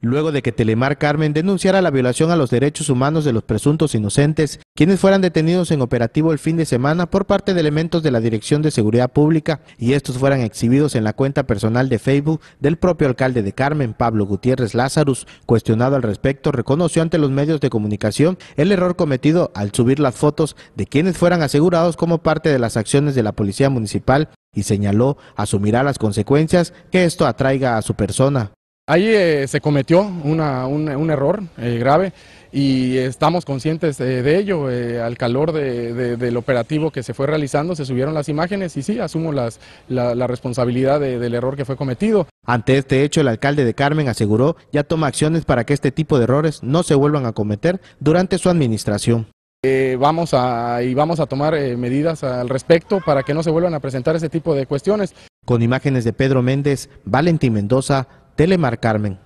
luego de que Telemar Carmen denunciara la violación a los derechos humanos de los presuntos inocentes, quienes fueran detenidos en operativo el fin de semana por parte de elementos de la Dirección de Seguridad Pública y estos fueran exhibidos en la cuenta personal de Facebook del propio alcalde de Carmen, Pablo Gutiérrez Lázarus. Cuestionado al respecto, reconoció ante los medios de comunicación el error cometido al subir las fotos de quienes fueran asegurados como parte de las acciones de la Policía Municipal y señaló asumirá las consecuencias que esto atraiga a su persona. Ahí eh, se cometió un, error eh, grave y estamos conscientes de ello. Eh, al calor del operativo que se fue realizando se subieron las imágenes y sí, asumo las, la, responsabilidad del error que fue cometido. Ante este hecho, el alcalde de Carmen aseguró ya toma acciones para que este tipo de errores no se vuelvan a cometer durante su administración. vamos a, y vamos a tomar medidas al respecto para que no se vuelvan a presentar ese tipo de cuestiones. Con imágenes de Pedro Méndez, Valentín Mendoza, Telemar Carmen.